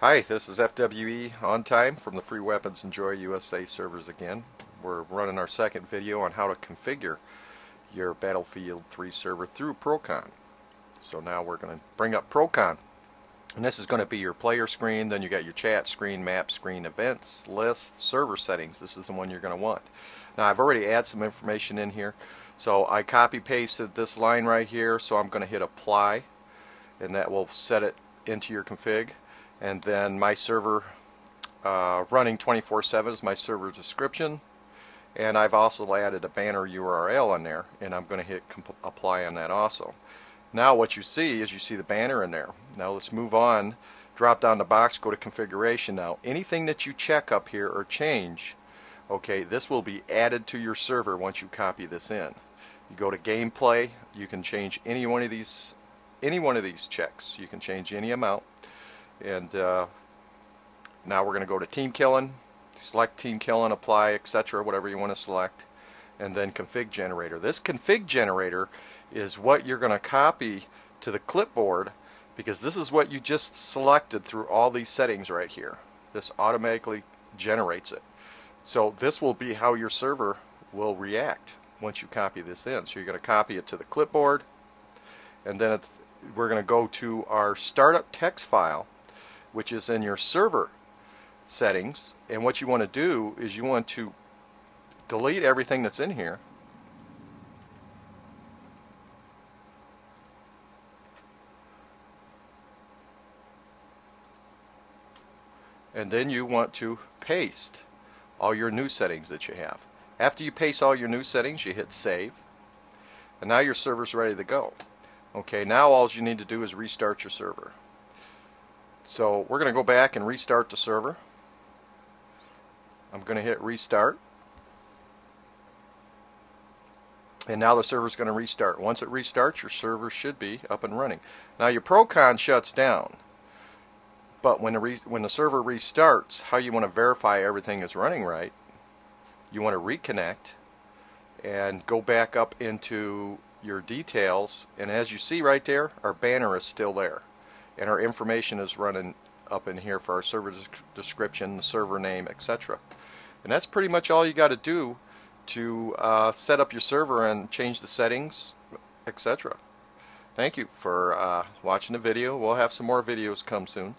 Hi, this is FWE on time from the Free Weapons Enjoy USA servers again. We're running our second video on how to configure your Battlefield 3 server through Procon. So now we're going to bring up Procon. And this is going to be your player screen, then you got your chat screen, map screen, events, lists, server settings. This is the one you're going to want. Now I've already added some information in here. So I copy pasted this line right here, so I'm going to hit apply and that will set it into your config and then my server uh, running 24-7 is my server description. And I've also added a banner URL in there and I'm going to hit apply on that also. Now what you see is you see the banner in there. Now let's move on. Drop down the box go to configuration. Now anything that you check up here or change okay this will be added to your server once you copy this in. You go to gameplay you can change any one of these any one of these checks. You can change any amount and uh, now we're going to go to team killing select team killing apply etc whatever you want to select and then config generator. This config generator is what you're going to copy to the clipboard because this is what you just selected through all these settings right here. This automatically generates it. So this will be how your server will react once you copy this in. So you're going to copy it to the clipboard and then we're going to go to our startup text file which is in your server settings and what you want to do is you want to delete everything that's in here. And then you want to paste all your new settings that you have. After you paste all your new settings you hit save and now your server's ready to go. Okay now all you need to do is restart your server so we're going to go back and restart the server. I'm going to hit restart. And now the server is going to restart. Once it restarts, your server should be up and running. Now your Procon shuts down. But when the, when the server restarts, how you want to verify everything is running right, you want to reconnect and go back up into your details. And as you see right there, our banner is still there and our information is running up in here for our server description, the server name, etc. And that's pretty much all you got to do to uh, set up your server and change the settings, etc. Thank you for uh, watching the video. We'll have some more videos come soon.